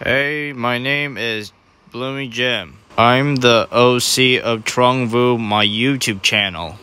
Hey, my name is Bloomy Jim. I'm the OC of Trung Vu, my YouTube channel.